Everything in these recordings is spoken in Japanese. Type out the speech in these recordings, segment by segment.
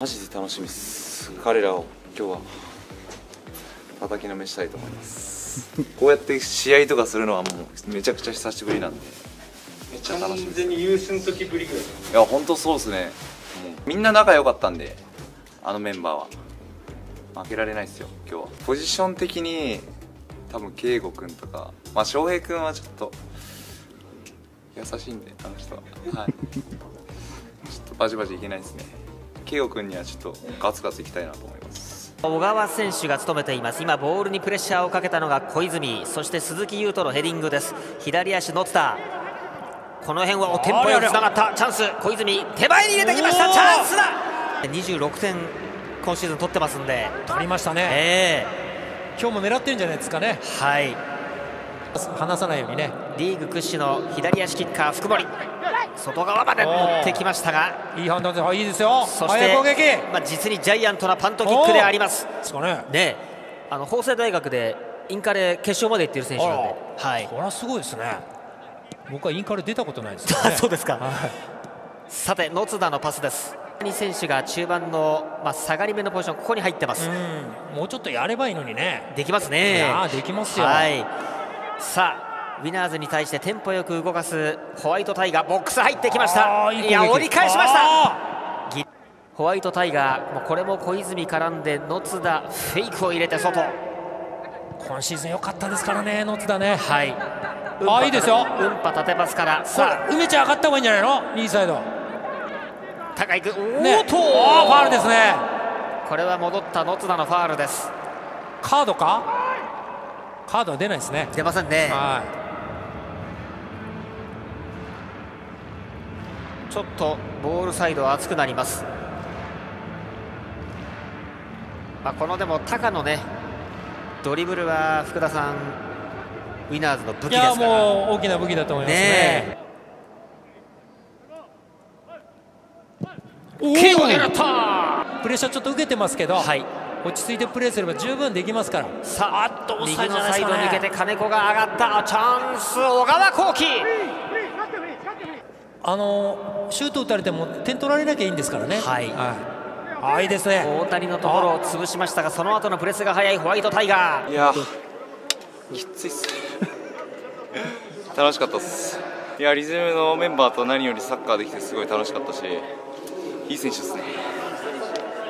マジで楽しみです。彼らを今日は叩きのめしたいと思います。こうやって試合とかするのはもうめちゃくちゃ久しぶりなんで。めっちゃ楽しみです完全にユースの時ぶりぐらい。いや本当そうですね。みんな仲良かったんであのメンバーは。負けられないですよ今日は。ポジション的に多分圭吾君とかまあ翔平君はちょっと優しいんであの人は。はい。ちょっとバチバチいけないですね圭吾君にはちょっとガツガツいきたいなと思います。小川選手が務めています。今ボールにプレッシャーをかけたのが小泉。そして鈴木優斗のヘディングです。左足の津田この辺はおテンポよくつながった。チャンス。小泉手前に入れてきました。チャンスだ。26点今シーズン取ってますんで。取りましたね、え今日も狙ってるんじゃないですかね。ーはい離さないようにね。リーグ屈指の左足キッカー福森外側まで持ってきましたが。いい判断ですあいいですよ。そして攻撃。まあ、実にジャイアントなパントキックであります。ですかね。ねあの法政大学でインカレ決勝まで行っている選手なんで、はい、これはすごいですね。僕はインカレ出たことないですね。そうですか、はい。さて野津田のパスです。谷選手が中盤の、まあ、下がり目のポジションここに入ってます、うん。もうちょっとやればいいのにね。できますいねやーできますよ。はいさあウィナーズに対してテンポよく動かすホワイトタイガーボックス入ってきました。いや折り返しました。ホワイトタイガーもうこれも小泉絡んで野津田フェイクを入れて外。ー今シーズン良かったですからね野津田ね。はい。あいいですよ。うんぱ縦パスから。ささあ梅ちゃん上がった方がいいんじゃないの？右サイド。あ高いくおねーっと。ファールですね。これは戻った野津田のファールです。カードか？カードは出ないですね。出ませんね。はちょっとボールサイドは熱くなります、まあ、このでも高のねドリブルは福田さんウィナーズの武器ですから。もう大きな武器だと思いますね。ねを狙ったプレッシャーちょっと受けてますけど、はい落ち着いてプレーすれば十分できますから。さああっと右のサイド抜けて金子が上がった。チャンス小川幸輝あのシュート打たれても点取られなきゃいいんですからね。はい。あいいですね。大谷のところを潰しましたがその後のプレスが速いホワイトタイガー。いやきついっす。楽しかったっす。いやリズムのメンバーと何よりサッカーできてすごい楽しかったしいい選手ですね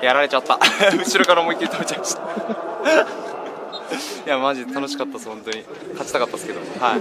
やられちゃった。後ろから思いっきり食べちゃいました。いやマジで楽しかったです本当に。勝ちたかったですけど。はい。